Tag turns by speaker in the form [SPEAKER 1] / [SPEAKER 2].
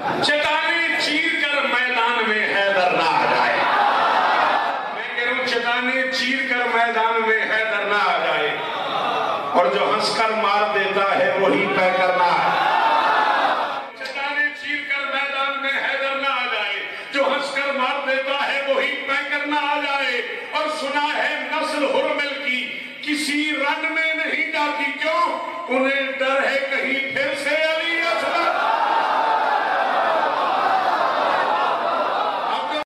[SPEAKER 1] चटाने चीर कर मैदान में हैदर ना आ जाए। मैं कह रहा हूँ चटाने चीर कर मैदान में हैदर ना आ जाए। और जो हंसकर मार देता है, वही तय करना है। चटाने चीर कर मैदान में हैदर ना आ जाए। जो हंसकर मार देता है, वही तय करना आ जाए। और सुना है नस्ल हुरमिल की, किसी रन में नहीं जाती क्यों? उन्हें डर है कहीं फिर